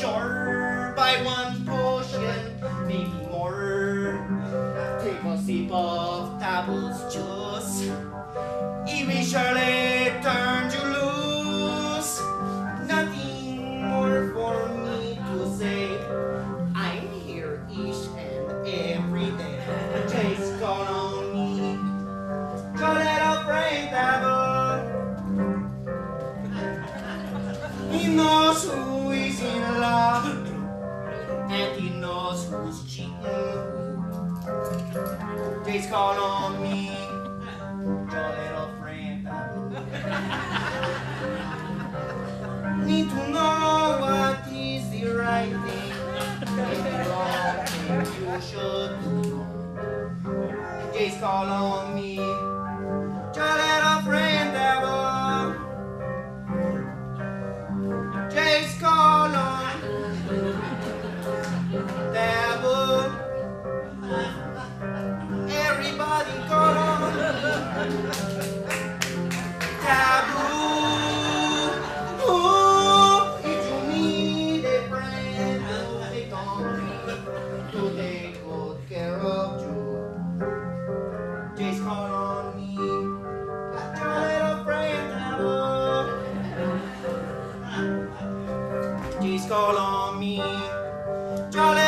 shore by one potion, maybe more. Take a sip of devil's juice. Eventually turn to lose. Nothing more for me to say. I'm here each and every day. Chase gone on me. Got it up, brave devil. He knows who. Cheating who. Chase on me. Your little friend. Need to know what is the right thing the wrong thing you should do. Just call on me, call on me. Jolly